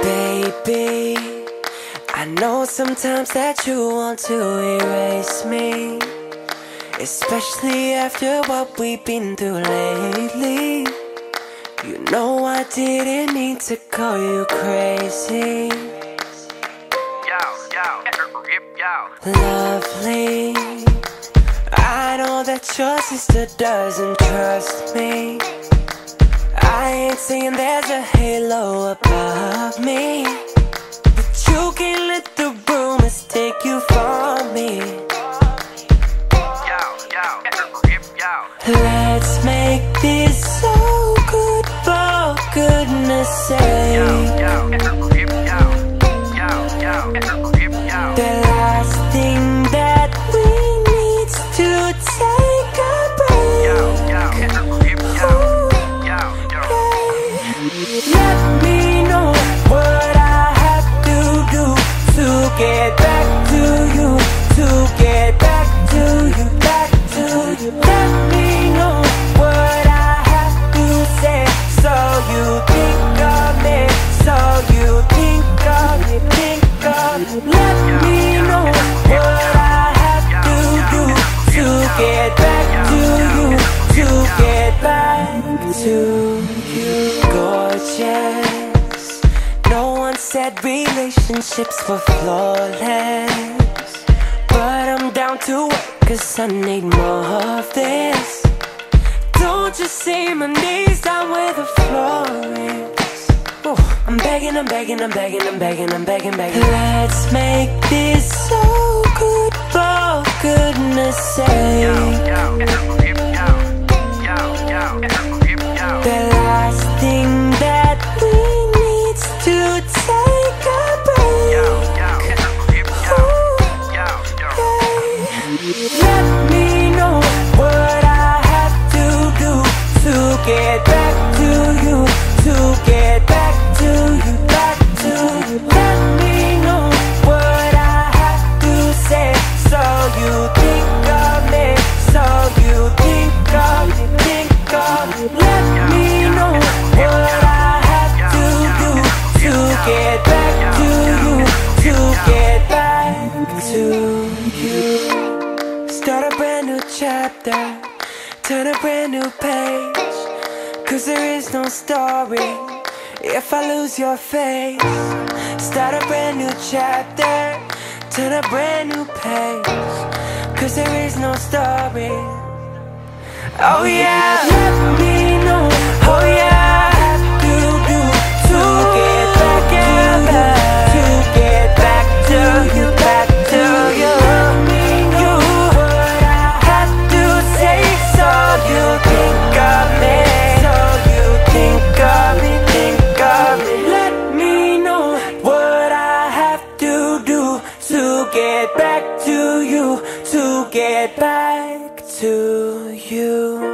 Baby, I know sometimes that you want to erase me. Especially after what we've been through lately. You know I didn't mean to call you crazy. Lovely. I know that your sister doesn't trust me. I ain't saying there's a halo above me. But you can't let the rumors take you from me. Let's make this so good for goodness sake. Get back to you, to get back to you, back to you. Let me know what I have to say, so you think of me, so you think of me, think of me. Let me know what I have to do to get back to you, to get back to you. Said relationships were flawless. But I'm down to work, cause I need more of this. Don't you see my knees down where the floor is. Ooh, I'm begging, I'm begging, I'm begging, I'm begging, I'm begging, begging. Let's make this so good for goodness get back to you, to get back to you, back to you. Let me know what I have to say, so you think of me, so you think of me, think of me. Let me know what I have to do to get back to you, to get back to you. Start a brand new chapter, turn a brand new page. Cause there is no story if I lose your face. Start a brand new chapter, turn a brand new page. Cause there is no story. Oh yeah, let me know. To get back to you.